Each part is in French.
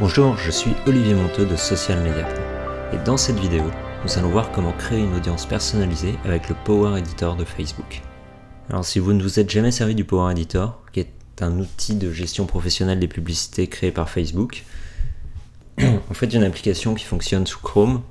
Bonjour, je suis Olivier Monteux de Social Media Pro et dans cette vidéo, nous allons voir comment créer une audience personnalisée avec le Power Editor de Facebook. Alors si vous ne vous êtes jamais servi du Power Editor, qui est un outil de gestion professionnelle des publicités créé par Facebook, en fait une application qui fonctionne sous Chrome,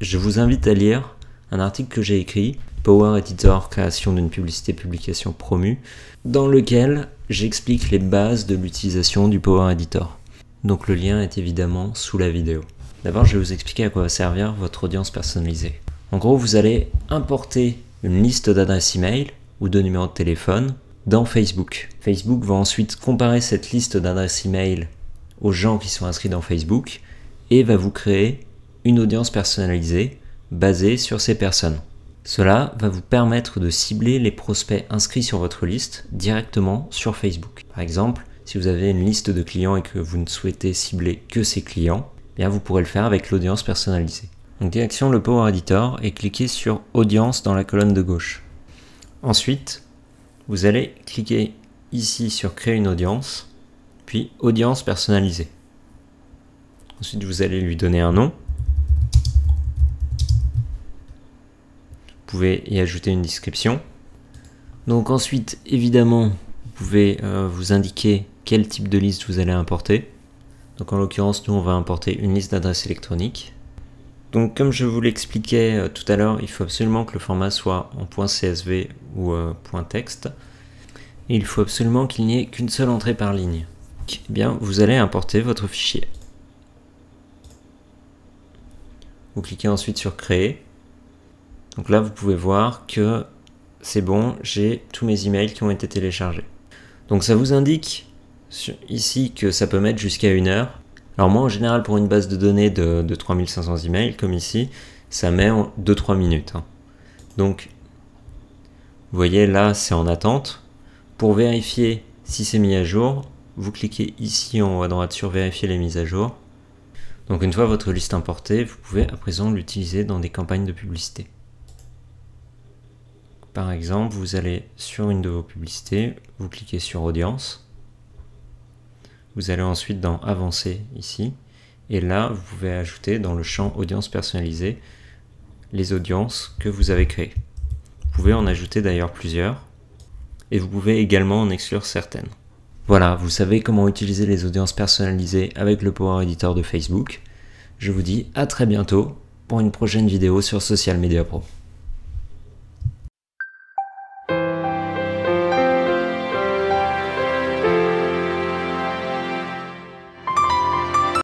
je vous invite à lire un article que j'ai écrit, Power Editor, création d'une publicité publication promue, dans lequel j'explique les bases de l'utilisation du Power Editor. Donc le lien est évidemment sous la vidéo. D'abord, je vais vous expliquer à quoi va servir votre audience personnalisée. En gros, vous allez importer une liste d'adresses email ou de numéros de téléphone dans Facebook. Facebook va ensuite comparer cette liste d'adresses email aux gens qui sont inscrits dans Facebook et va vous créer une audience personnalisée basée sur ces personnes. Cela va vous permettre de cibler les prospects inscrits sur votre liste directement sur Facebook. Par exemple, si vous avez une liste de clients et que vous ne souhaitez cibler que ces clients, eh bien vous pourrez le faire avec l'audience personnalisée. Donc direction le Power Editor et cliquez sur Audience dans la colonne de gauche. Ensuite, vous allez cliquer ici sur Créer une audience, puis Audience personnalisée. Ensuite, vous allez lui donner un nom. pouvez y ajouter une description. Donc ensuite, évidemment, vous pouvez euh, vous indiquer quel type de liste vous allez importer. Donc en l'occurrence, nous, on va importer une liste d'adresses électroniques. Donc comme je vous l'expliquais euh, tout à l'heure, il faut absolument que le format soit en .csv ou euh, .text. Il faut absolument qu'il n'y ait qu'une seule entrée par ligne. Eh bien, vous allez importer votre fichier. Vous cliquez ensuite sur Créer. Donc là, vous pouvez voir que c'est bon, j'ai tous mes emails qui ont été téléchargés. Donc ça vous indique ici que ça peut mettre jusqu'à une heure. Alors moi, en général, pour une base de données de, 3500 emails, comme ici, ça met 2-3 minutes. Hein. Donc, vous voyez, là, c'est en attente. Pour vérifier si c'est mis à jour, vous cliquez ici en haut à droite sur vérifier les mises à jour. Donc une fois votre liste importée, vous pouvez à présent l'utiliser dans des campagnes de publicité. Par exemple, vous allez sur une de vos publicités, vous cliquez sur audience. Vous allez ensuite dans avancer ici. Et là, vous pouvez ajouter dans le champ audience personnalisée les audiences que vous avez créées. Vous pouvez en ajouter d'ailleurs plusieurs. Et vous pouvez également en exclure certaines. Voilà, vous savez comment utiliser les audiences personnalisées avec le Power Editor de Facebook. Je vous dis à très bientôt pour une prochaine vidéo sur Social Media Pro.